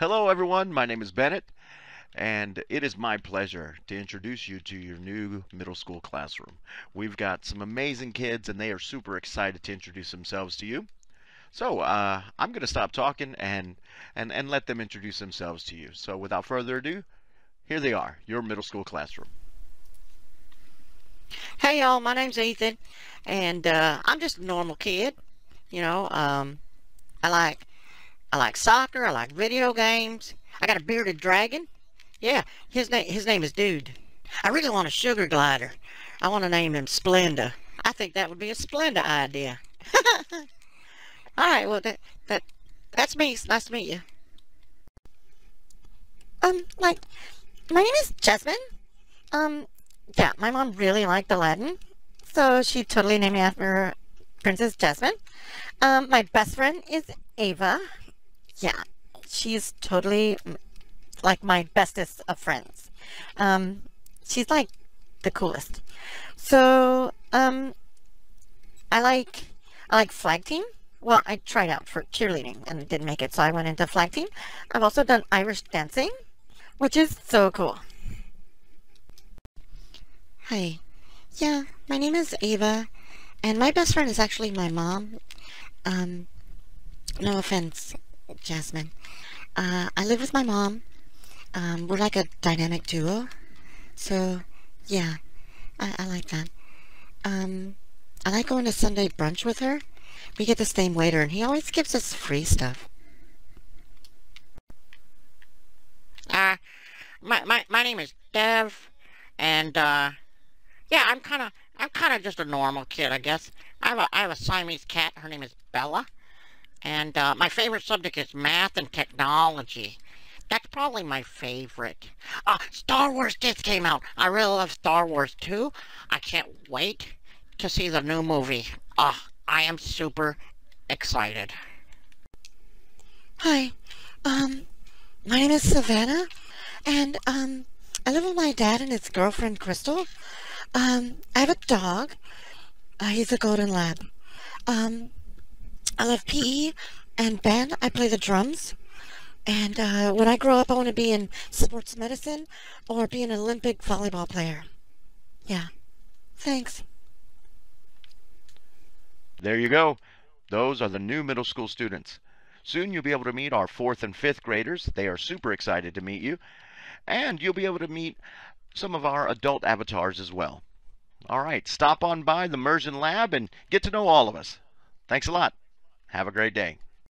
Hello, everyone. My name is Bennett, and it is my pleasure to introduce you to your new middle school classroom. We've got some amazing kids, and they are super excited to introduce themselves to you. So uh, I'm going to stop talking and, and, and let them introduce themselves to you. So without further ado, here they are, your middle school classroom. Hey y'all, my name's Ethan, and uh, I'm just a normal kid. You know, um, I like I like soccer. I like video games. I got a bearded dragon. Yeah, his name his name is Dude. I really want a sugar glider. I want to name him Splenda. I think that would be a Splenda idea. All right, well that that that's me. Nice to meet you. Um, like, my name is Jasmine. Um, yeah, my mom really liked Aladdin, so she totally named me after Princess Jasmine. Um, my best friend is Ava. Yeah, she's totally like my bestest of friends. Um, she's like the coolest. So, um, I like, I like flag team. Well, I tried out for cheerleading and didn't make it, so I went into flag team. I've also done Irish dancing, which is so cool. Hi. Yeah, my name is Ava, and my best friend is actually my mom. Um, no offense, Jasmine. Uh, I live with my mom. Um, we're like a dynamic duo. So, yeah, I, I like that. Um, I like going to Sunday brunch with her. We get the same waiter, and he always gives us free stuff. Uh, my my my name is Dev, and uh, yeah, I'm kind of I'm kind of just a normal kid, I guess. I have a I have a Siamese cat. Her name is Bella, and uh, my favorite subject is math and technology. That's probably my favorite. Uh, Star Wars just came out. I really love Star Wars too. I can't wait to see the new movie. Uh, I am super excited. Hi. Um, my name is Savannah, and, um, I live with my dad and his girlfriend, Crystal. Um, I have a dog. Uh, he's a golden lab. Um, I love PE and band. I play the drums. And uh, when I grow up, I want to be in sports medicine or be an Olympic volleyball player. Yeah. Thanks. There you go. Those are the new middle school students. Soon you'll be able to meet our fourth and fifth graders. They are super excited to meet you. And you'll be able to meet some of our adult avatars as well. All right, stop on by the Mursion Lab and get to know all of us. Thanks a lot. Have a great day.